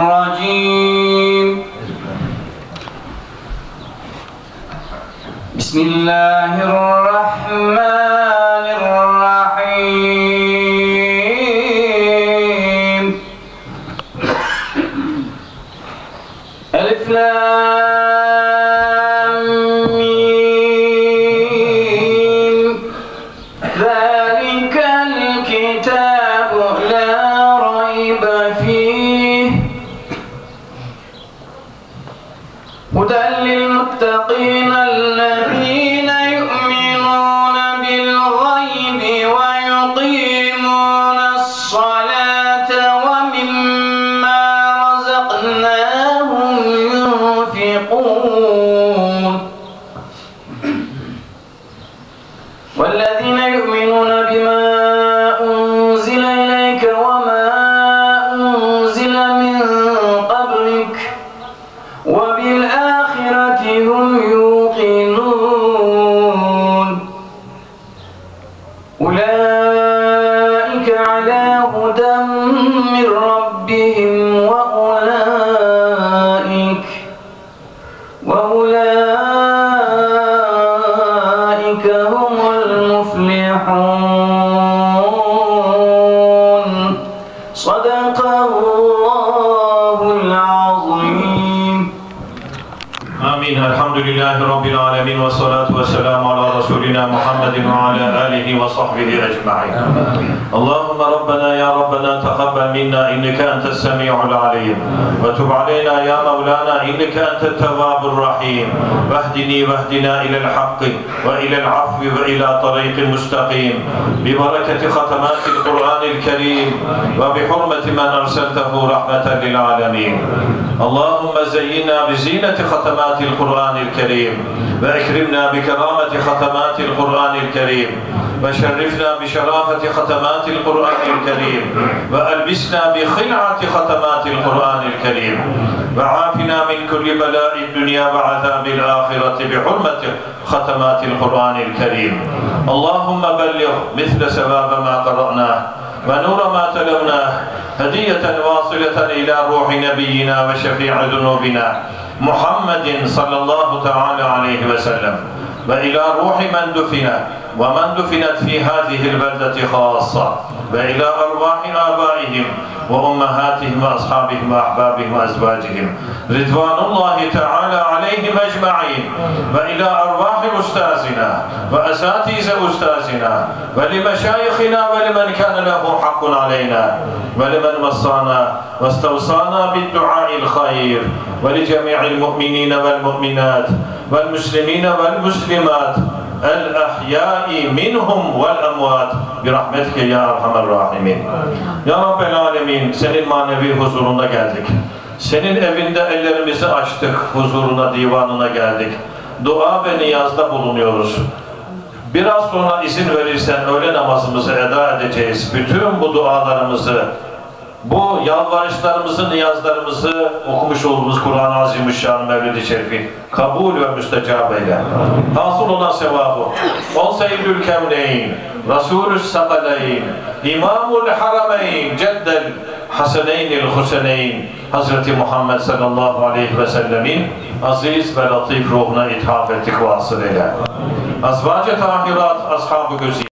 الرجيم. بسم الله الرحمن الرحيم. ألف ذلك الكتاب لا ريب فيه. للمتقين الذين يؤمنون بالغيب ويقيمون الصلاة ومما رزقناهم ينفقون. والذين من ربهم وأولئك وأولئك هم المفلحون. صدق الله الحمد لله رب العالمين والصلاة والسلام على رسولنا محمد وعلى آله وصحبه أجمعين. اللهم ربنا يا ربنا تقبل منا إنك أنت السميع العليم. وتب علينا يا مولانا إنك أنت التواب الرحيم. واهدني واهدنا إلى الحق وإلى العفو وإلى طريق مستقيم. ببركة ختمات القرآن الكريم وبحرمة من أرسلته رحمة للعالمين. اللهم زينا بزينة ختمات القرآن الكريم وأكرمنا بكرامة ختمات القرآن الكريم وشرفنا بشرافة ختمات القرآن الكريم وألبسنا بخلعة ختمات القرآن الكريم وعافنا من كل بلاء الدنيا وعذاب الآخرة بحرمة ختمات القرآن الكريم. اللهم بلغ مثل سباب ما قرأناه ونور ما تلوناه هدية واصلة إلى روح نبينا وشفيع ذنوبنا. محمد صلى الله تعالى عليه وسلم. وإلى روح من دفن ومن دفنت في هذه البلدة خاصة. وإلى أرواح آبائهم وأمهاتهم وأصحابهم وأحبابهم وأزواجهم. رضوان الله تعالى عليهم أجمعين وإلى أرواح أستاذنا وأساتذة أستاذنا ولمشايخنا ولمن كان له حق علينا ولمن وصانا واستوصانا بالدعاء الخير ولجميع المؤمنين والمؤمنات والمسلمين والمسلمات الأحياء منهم والأموات برحمتك ya Erhamer Rahimin. Ya Rabbel Alemin senin manevi huzuruna geldik. Senin evinde ellerimizi açtık, huzuruna, divanına geldik. Dua ve niyazda bulunuyoruz. Biraz sonra izin verirsen öğle namazımızı eda edeceğiz. Bütün bu dualarımızı, bu yalvarışlarımızı, niyazlarımızı okumuş olduğumuz Kur'an-ı Azimüşşan Mevlid-i Şerifi kabul ve müstecab eyle. Hasıl olan sevabı. Ol Seyyidül Kevneyn, Resulü Sakaleyn, İmamul Harameyn, Ceddel Haseneynil Huseneyn, Hazreti Muhammed sallallahu aleyhi ve sellemin aziz ve latif ruhuna ithaf ettik vasıl eyle. Azvac-ı tahirat, ashab-ı.